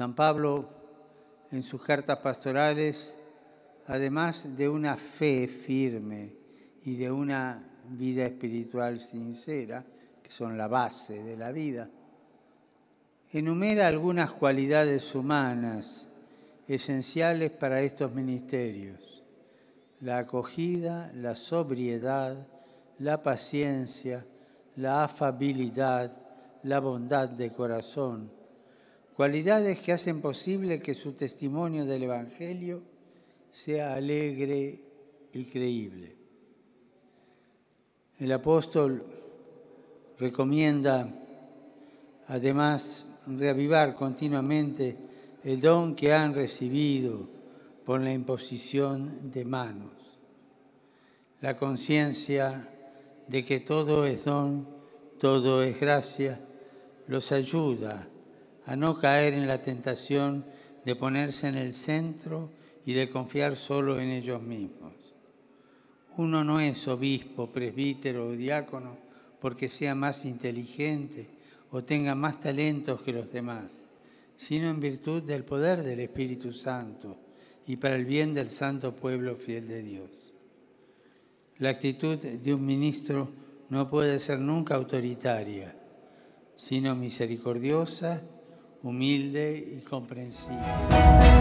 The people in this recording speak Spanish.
San Pablo, en sus cartas pastorales, además de una fe firme y de una vida espiritual sincera, que son la base de la vida, enumera algunas cualidades humanas esenciales para estos ministerios. La acogida, la sobriedad, la paciencia, la afabilidad, la bondad de corazón, cualidades que hacen posible que su testimonio del Evangelio sea alegre y creíble. El apóstol recomienda además reavivar continuamente el don que han recibido por la imposición de manos, la conciencia de que todo es don, todo es gracia, los ayuda a no caer en la tentación de ponerse en el centro y de confiar solo en ellos mismos. Uno no es obispo, presbítero o diácono porque sea más inteligente o tenga más talentos que los demás, sino en virtud del poder del Espíritu Santo y para el bien del santo pueblo fiel de Dios. La actitud de un ministro no puede ser nunca autoritaria, sino misericordiosa, humilde y comprensiva.